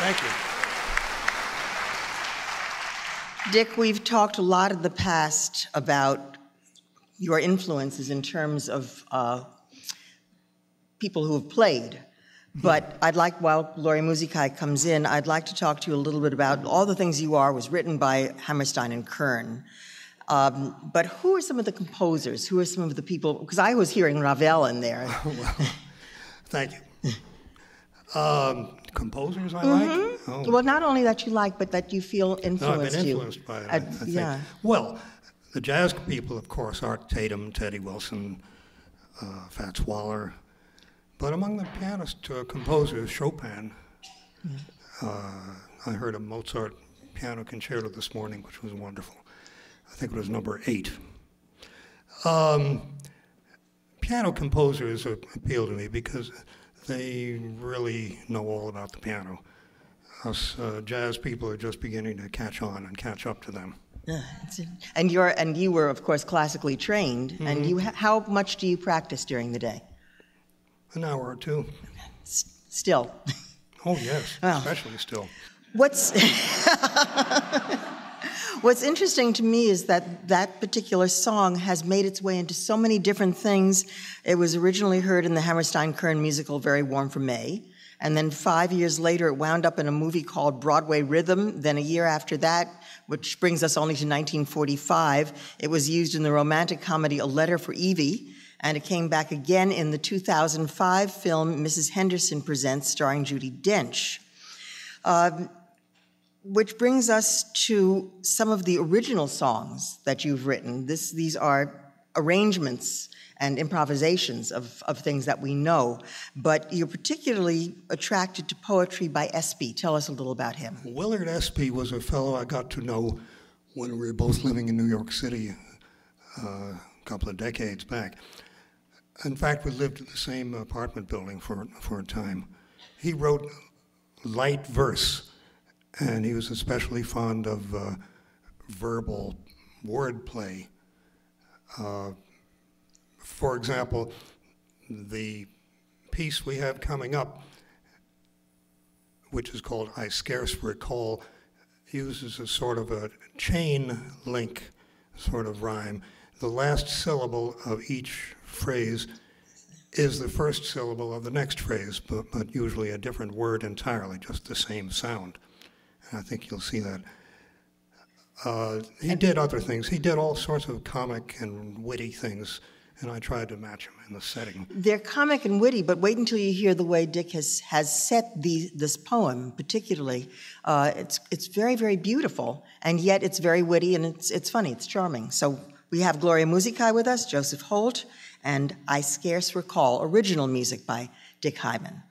Thank you. Dick, we've talked a lot in the past about your influences in terms of uh, people who have played. But I'd like, while Gloria Musicae comes in, I'd like to talk to you a little bit about All the Things You Are was written by Hammerstein and Kern. Um, but who are some of the composers? Who are some of the people? Because I was hearing Ravel in there. well, thank you. Um, composers I like? Oh. Well, not only that you like, but that you feel No, I've influenced been you. influenced by it. I, I yeah. Well, the jazz people, of course, Art Tatum, Teddy Wilson, uh, Fats Waller. But among the pianists, uh, composers, Chopin. Uh, I heard a Mozart piano concerto this morning, which was wonderful. I think it was number eight. Um, piano composers appeal to me because they really know all about the piano. Us uh, jazz people are just beginning to catch on and catch up to them. Yeah, And you're and you were, of course, classically trained. And Mm-hmm. you, how much do you practice during the day? An hour or two. S- Still, Oh, yes, Well. especially still. what's what's interesting to me is that that particular song has made its way into so many different things. It was originally heard in the Hammerstein Kern musical "Very Warm for May." And then five years later, it wound up in a movie called Broadway Rhythm. Then a year after that, which brings us only to 1945, it was used in the romantic comedy A Letter for Evie. And it came back again in the 2005 film Mrs. Henderson Presents, starring Judi Dench. Um, which brings us to some of the original songs that you've written. This, these are arrangements and improvisations of, of things that we know, but you're particularly attracted to poetry by Espy. Tell us a little about him. Willard Espy was a fellow I got to know when we were both living in New York City uh, a couple of decades back. In fact, we lived in the same apartment building for, for a time. He wrote light verse, and he was especially fond of uh, verbal wordplay. Uh, for example, the piece we have coming up which is called I Scarce Recall, uses a sort of a chain link sort of rhyme. The last syllable of each phrase is the first syllable of the next phrase, but, but usually a different word entirely, just the same sound. I think you'll see that. Uh, he did other things. He did all sorts of comic and witty things, and I tried to match him in the setting. They're comic and witty, but wait until you hear the way Dick has, has set the, this poem, particularly. Uh, it's, it's very, very beautiful, and yet it's very witty and it's, it's funny, it's charming. So we have Gloria Musicae with us, Joseph Holt, and I Scarce Recall, original music by Dick Hyman.